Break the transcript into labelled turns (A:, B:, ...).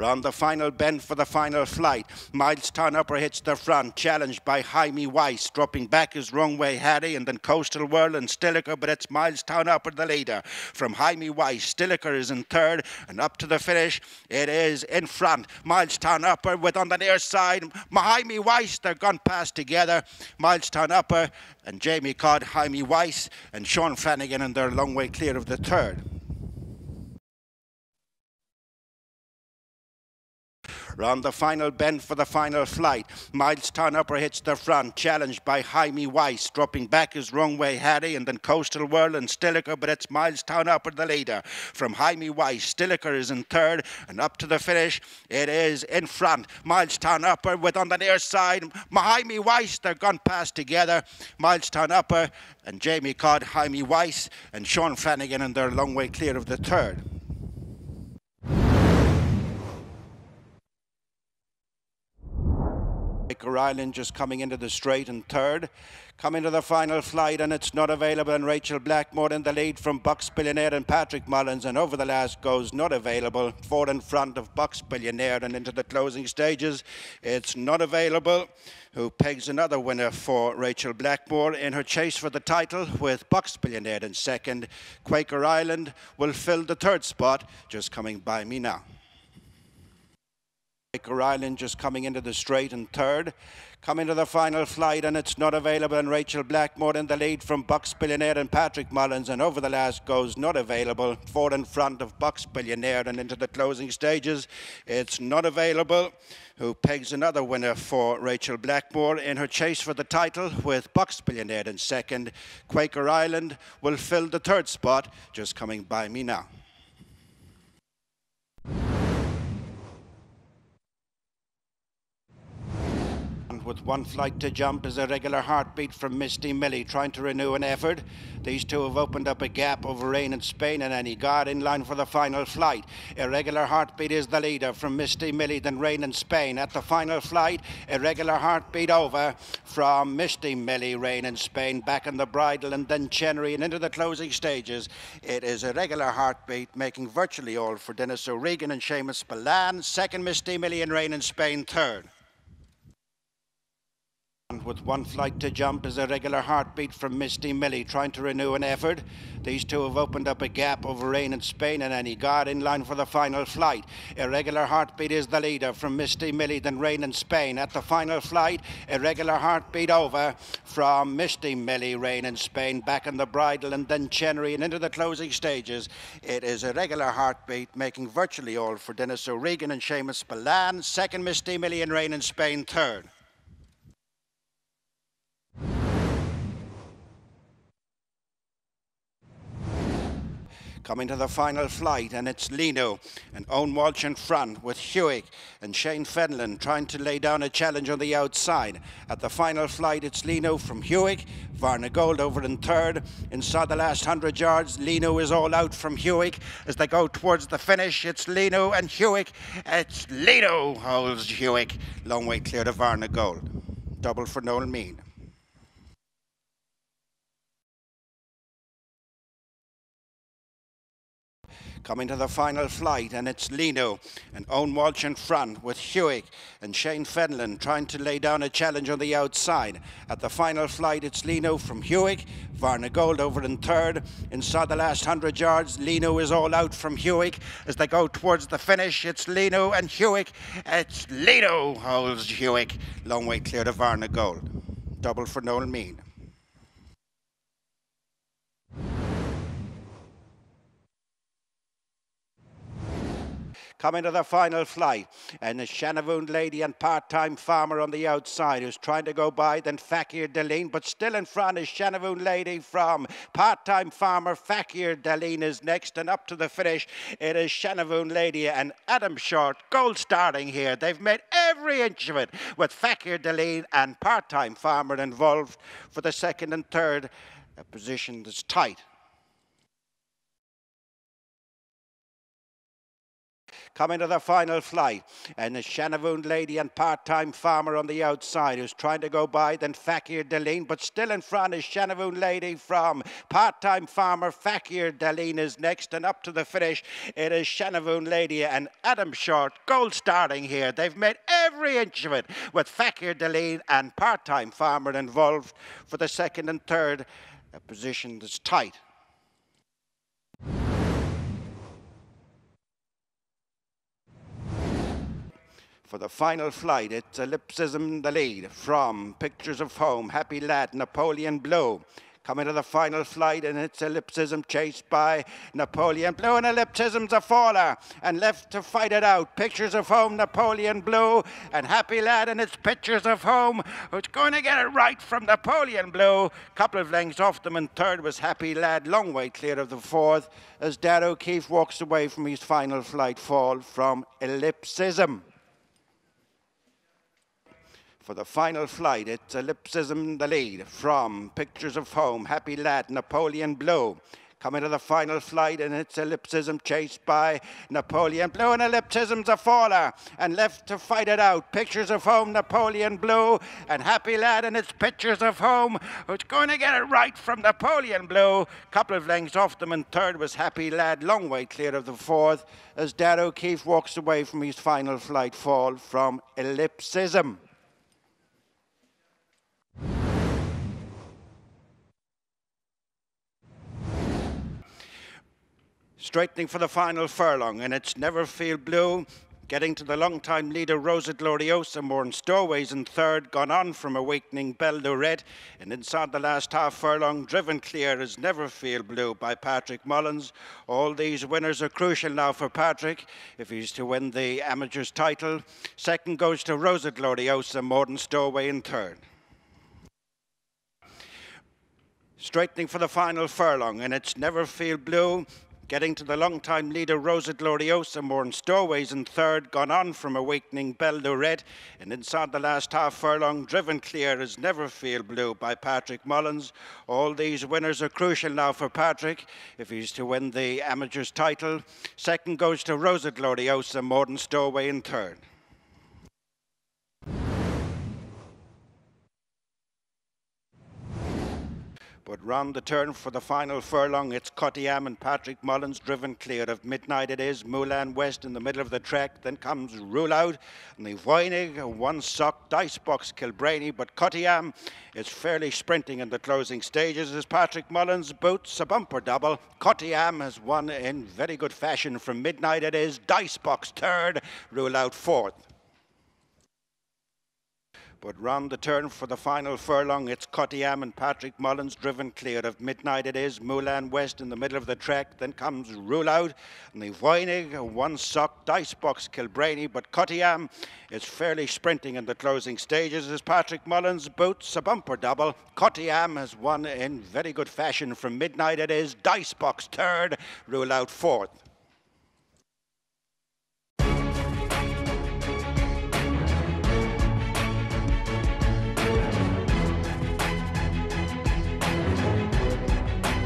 A: Round the final bend for the final flight. Milestown upper hits the front, challenged by Jaime Weiss. Dropping back is Runway Harry and then Coastal World and Stilicher, but it's Milestown upper the leader. From Jaime Weiss, Stilicher is in third and up to the finish. It is in front. Milestown upper with on the near side. Jaime Weiss, they're gone past together. Milestown upper and Jamie Codd, Jaime Weiss and Sean Flanagan, and they're a long way clear of the third. Round the final bend for the final flight. Milestown upper hits the front, challenged by Jaime Weiss. Dropping back is Runway Harry and then Coastal World and Stilicher, but it's Milestown upper the leader. From Jaime Weiss, Stilicher is in third and up to the finish. It is in front. Milestown upper with on the near side. Jaime Weiss, they're gone past together. Milestown upper and Jamie Codd, Jaime Weiss and Sean Flanagan, and they're a long way clear of the third. Quaker Island just coming into the straight and third. Coming to the final flight and it's not available and Rachel Blackmore in the lead from Bucks Billionaire and Patrick Mullins and over the last goes not available. Four in front of Bucks Billionaire and into the closing stages. It's not available who pegs another winner for Rachel Blackmore in her chase for the title with Bucks Billionaire in second. Quaker Island will fill the third spot just coming by me now. Quaker Island just coming into the straight and third. Coming to the final flight and it's not available and Rachel Blackmore in the lead from Bucks Billionaire and Patrick Mullins and over the last goes not available. Four in front of Bucks Billionaire and into the closing stages. It's not available who pegs another winner for Rachel Blackmore in her chase for the title with Bucks Billionaire in second. Quaker Island will fill the third spot just coming by me now. With one flight to jump is a regular heartbeat from Misty Millie trying to renew an effort. These two have opened up a gap over Rain in Spain and Annie God in line for the final flight. Irregular heartbeat is the leader from Misty Millie, then Rain in Spain. At the final flight, irregular heartbeat over from Misty Millie, Rain in Spain, back in the bridle and then Chenery and into the closing stages. It is a regular heartbeat making virtually all for Denis O'Regan and Seamus Spillane. Second, Misty Millie and Rain in Spain, third. With one flight to jump is a regular heartbeat from Misty Millie trying to renew an effort. These two have opened up a gap over Rain in Spain and Annie God in line for the final flight. Irregular heartbeat is the leader from Misty Millie, then Rain in Spain. At the final flight, irregular heartbeat over from Misty Millie, Rain in Spain, back in the bridle and then Chenery and into the closing stages. It is a regular heartbeat making virtually all for Denis O'Regan and Seamus Spillane. Second, Misty Millie and Rain in Spain, third. Coming to the final flight, and it's Lino and Owen Walsh in front with Hewick and Shane Fenelon trying to lay down a challenge on the outside. At the final flight, it's Lino from Hewick, Varna Gold over in third. Inside the last 100 yards, Lino is all out from Hewick. As they go towards the finish, it's Lino and Hewick. It's Lino holds Hewick. Long way clear to Varna Gold. Double for Noel Meade. Coming to the final flight, and it's Lino and Owen Walsh in front with Hewick and Shane Fenelon trying to lay down a challenge on the outside. At the final flight, it's Lino from Hewick, Varna Gold over in third. Inside the last 100 yards, Lino is all out from Hewick. As they go towards the finish, it's Lino and Hewick. It's Lino holds Hewick. Long way clear to Varna Gold. Double for Noel Meade. Coming to the final flight. And the Shanavoon lady and part-time farmer on the outside who's trying to go by, then Fakir Deline, but still in front is Shanavoon lady from part-time farmer Fakir Deline is next and up to the finish. It is Shanavoon lady and Adam Short, gold starting here. They've made every inch of it with Fakir Deline and part-time farmer involved for the second and third. A position that's tight coming to the final flight. And the Shanavoon lady and part-time farmer on the outside who's trying to go by, then Fakir Deline, but still in front is Shanavoon lady from part-time farmer Fakir Deline is next, and up to the finish it is Shanavoon lady and Adam Short, gold starting here. They've made every inch of it with Fakir Deline and part-time farmer involved for the second and third. A position that's tight. For the final flight, it's Ellipsism the lead from Pictures of Home, Happy Lad, Napoleon Blue. Coming to the final flight, and it's Ellipsism chased by Napoleon Blue, and Ellipsism's a faller, and left to fight it out. Pictures of Home, Napoleon Blue, and Happy Lad, and it's Pictures of Home, who's going to get it right from Napoleon Blue. Couple of lengths off them, and third was Happy Lad, long way clear of the fourth, as Darragh O'Keeffe walks away from his final flight fall from Ellipsism for the final flight. It's Ellipsism the lead from Pictures of Home, Happy Lad, Napoleon Blue. Coming to the final flight, and it's Ellipsism chased by Napoleon Blue, and Ellipsism's a faller, and left to fight it out. Pictures of Home, Napoleon Blue, and Happy Lad, and it's Pictures of Home, who's going to get it right from Napoleon Blue. Couple of lengths off them, and third was Happy Lad, long way clear of the fourth, as Darragh O'Keeffe walks away from his final flight fall from Ellipsism. Straightening for the final furlong, and it's Neverfield Blue getting to the long-time leader Rosa Gloriosa more in Stowaways in third, gone on from Awakening Belle de Red, and inside the last half furlong, driven clear is Neverfield Blue by Patrick Mullins. All these winners are crucial now for Patrick if he's to win the amateurs title. Second goes to Rosa Gloriosa, Morden Stowaway in third. Straightening for the final furlong, and it's Neverfield Blue getting to the long-time leader Rosa Gloriosa more Stowaways in third, gone on from Awakening Belle de Red, and inside the last half furlong, driven clear is Neverfield Blue by Patrick Mullins. All these winners are crucial now for Patrick if he's to win the amateurs title. Second goes to Rosa Gloriosa, Morden Stowaway in third. But round the turn for the final furlong, it's Cottiam and Patrick Mullins driven clear of midnight. It is Moulin West in the middle of the track. Then comes Rule Out and the Voinig, one sock, Dice Box, Kilbrainy. But Cottiam is fairly sprinting in the closing stages as Patrick Mullins boots a bumper double. Cottiam has won in very good fashion from midnight. It is Dice Box third, Rule Out fourth. But round the turn for the final furlong, it's Cottiam and Patrick Mullins driven clear of midnight. It is Moulin West in the middle of the track. Then comes Rule Out and the Voinig, one sock, Dice Box, Kilbrainy. But Cottiam is fairly sprinting in the closing stages as Patrick Mullins boots a bumper double. Cottiam has won in very good fashion from midnight. It is Dice Box third, Rule Out fourth.